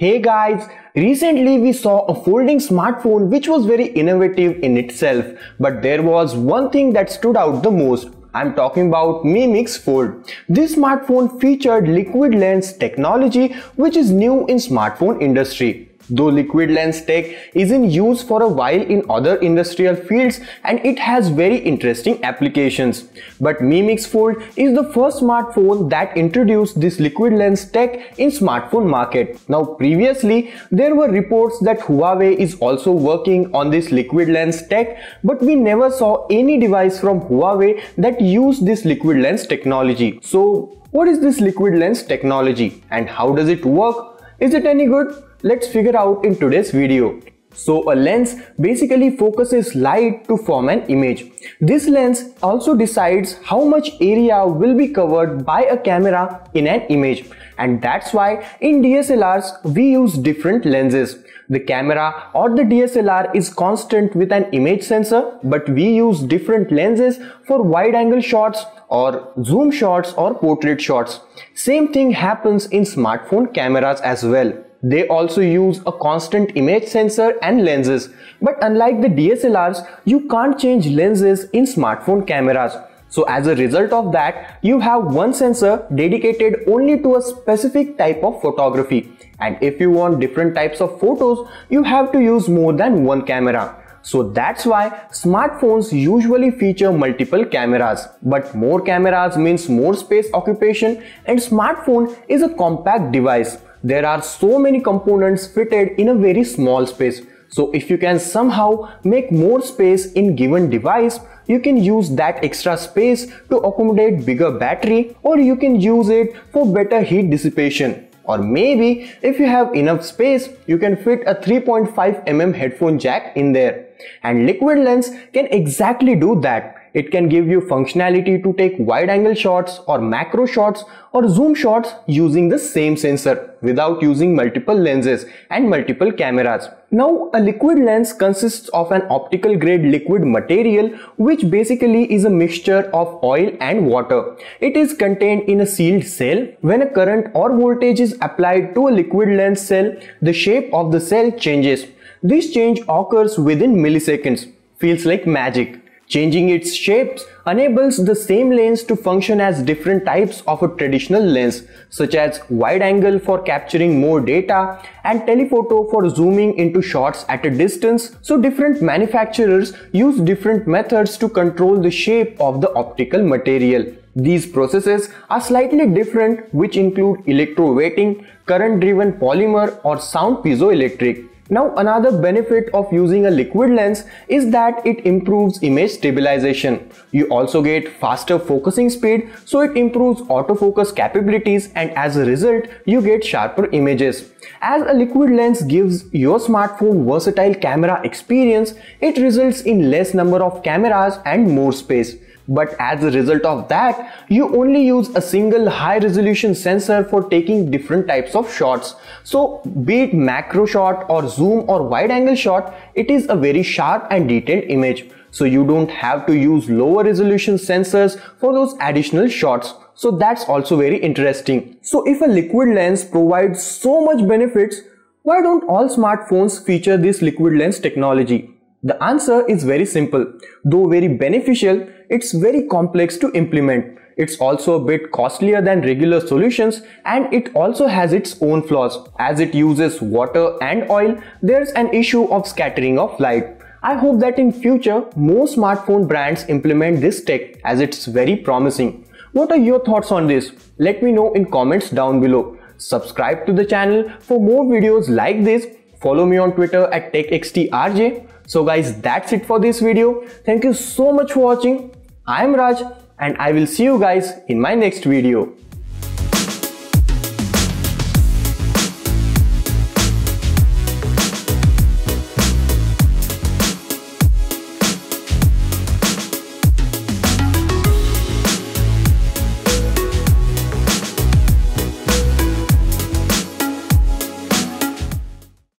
Hey guys, recently we saw a folding smartphone which was very innovative in itself, but there was one thing that stood out the most. I'm talking about Mi Mix Fold. This smartphone featured liquid lens technology which is new in smartphone industry. Though liquid lens tech is in use for a while in other industrial fields and it has very interesting applications. But Mi Mix Fold is the first smartphone that introduced this liquid lens tech in smartphone market. Now previously there were reports that Huawei is also working on this liquid lens tech but we never saw any device from Huawei that used this liquid lens technology. So what is this liquid lens technology and how does it work? Is it any good? Let's figure out in today's video. So a lens basically focuses light to form an image. This lens also decides how much area will be covered by a camera in an image and that's why in DSLRs we use different lenses. The camera or the DSLR is constant with an image sensor but we use different lenses for wide angle shots or zoom shots or portrait shots. Same thing happens in smartphone cameras as well. They also use a constant image sensor and lenses. But unlike the DSLRs, you can't change lenses in smartphone cameras. So as a result of that, you have one sensor dedicated only to a specific type of photography. And if you want different types of photos, you have to use more than one camera. So that's why smartphones usually feature multiple cameras. But more cameras means more space occupation and smartphone is a compact device there are so many components fitted in a very small space. So if you can somehow make more space in given device, you can use that extra space to accommodate bigger battery or you can use it for better heat dissipation. Or maybe if you have enough space, you can fit a 3.5mm headphone jack in there. And liquid lens can exactly do that. It can give you functionality to take wide angle shots or macro shots or zoom shots using the same sensor without using multiple lenses and multiple cameras. Now a liquid lens consists of an optical grade liquid material which basically is a mixture of oil and water. It is contained in a sealed cell. When a current or voltage is applied to a liquid lens cell, the shape of the cell changes. This change occurs within milliseconds. Feels like magic. Changing its shapes enables the same lens to function as different types of a traditional lens such as wide angle for capturing more data and telephoto for zooming into shots at a distance. So different manufacturers use different methods to control the shape of the optical material. These processes are slightly different which include electrowetting, current driven polymer or sound piezoelectric. Now another benefit of using a liquid lens is that it improves image stabilization. You also get faster focusing speed so it improves autofocus capabilities and as a result you get sharper images. As a liquid lens gives your smartphone versatile camera experience, it results in less number of cameras and more space. But as a result of that, you only use a single high resolution sensor for taking different types of shots. So be it macro shot or zoom or wide angle shot, it is a very sharp and detailed image. So you don't have to use lower resolution sensors for those additional shots. So that's also very interesting. So if a liquid lens provides so much benefits, why don't all smartphones feature this liquid lens technology? The answer is very simple. Though very beneficial, it's very complex to implement. It's also a bit costlier than regular solutions and it also has its own flaws. As it uses water and oil, there's an issue of scattering of light. I hope that in future, more smartphone brands implement this tech as it's very promising. What are your thoughts on this? Let me know in comments down below. Subscribe to the channel for more videos like this. Follow me on Twitter at TechXTRJ so guys, that's it for this video. Thank you so much for watching. I am Raj and I will see you guys in my next video.